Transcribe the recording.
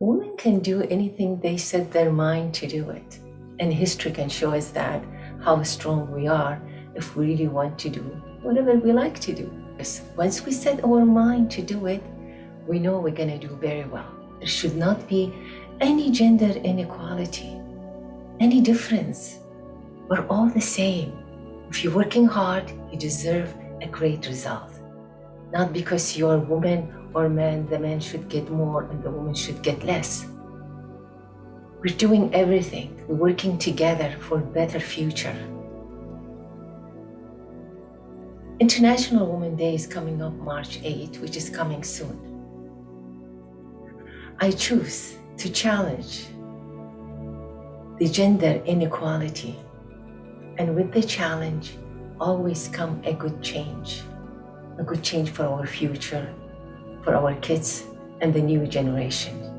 women can do anything they set their mind to do it. And history can show us that how strong we are if we really want to do whatever we like to do. Once we set our mind to do it, we know we're going to do very well. There should not be any gender inequality, any difference. We're all the same. If you're working hard, you deserve a great result. Not because you're a woman or men, the men should get more and the women should get less. We're doing everything. We're working together for a better future. International Women's Day is coming up March 8, which is coming soon. I choose to challenge the gender inequality, and with the challenge, always come a good change, a good change for our future, for our kids, and the new generation.